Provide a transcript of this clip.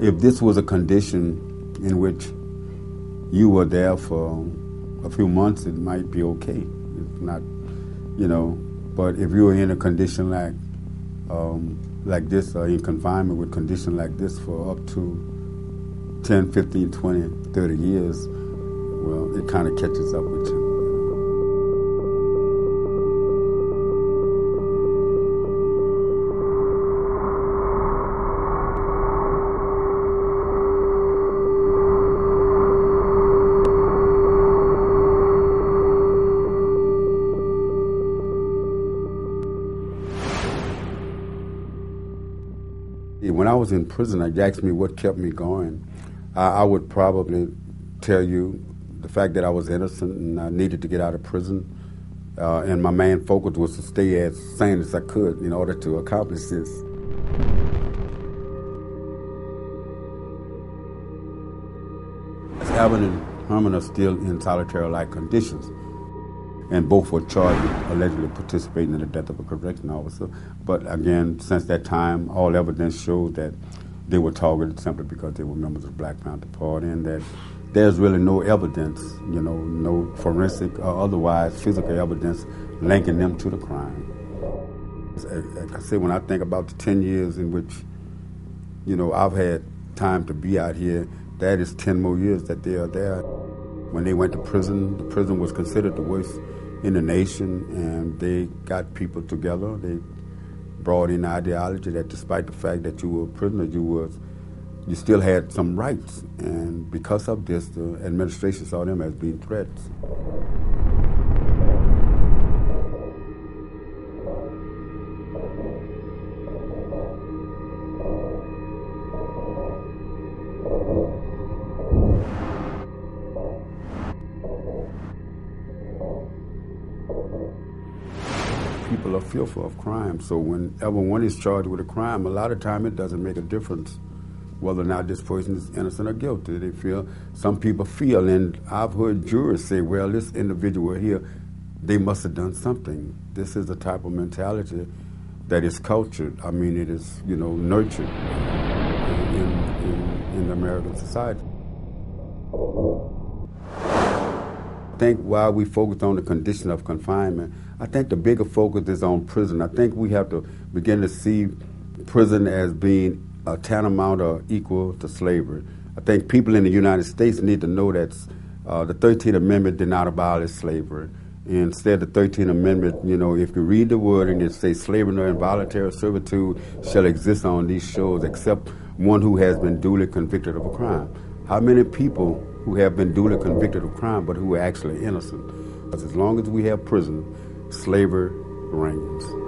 if this was a condition in which you were there for a few months, it might be okay. It's not, you know, but if you were in a condition like um, like this or in confinement with condition like this for up to 10, 15, 20, 30 years, well, it kind of catches up with you. When I was in prison, you asked me what kept me going. I, I would probably tell you the fact that I was innocent and I needed to get out of prison. Uh, and my main focus was to stay as sane as I could in order to accomplish this. Albert and Herman are still in solitary-like conditions and both were charged with allegedly participating in the death of a correction officer. But again, since that time, all evidence showed that they were targeted simply because they were members of the Black Panther Party and that there's really no evidence, you know, no forensic or otherwise physical evidence linking them to the crime. Like I say, when I think about the 10 years in which, you know, I've had time to be out here, that is 10 more years that they are there. When they went to prison, the prison was considered the worst in the nation, and they got people together. They brought in ideology that despite the fact that you were a prisoner, you was you still had some rights, and because of this, the administration saw them as being threats. People are fearful of crime. So whenever one is charged with a crime, a lot of time it doesn't make a difference whether or not this person is innocent or guilty. They feel some people feel, and I've heard jurors say, "Well, this individual here, they must have done something." This is the type of mentality that is cultured. I mean, it is you know nurtured in in, in American society. I think while we focus on the condition of confinement, I think the bigger focus is on prison. I think we have to begin to see prison as being a tantamount or equal to slavery. I think people in the United States need to know that uh, the 13th Amendment did not abolish slavery. Instead, the 13th Amendment, you know, if you read the word and it says slavery nor involuntary servitude shall exist on these shores except one who has been duly convicted of a crime. How many people who have been duly convicted of crime but who are actually innocent? Because as long as we have prison, slavery reigns.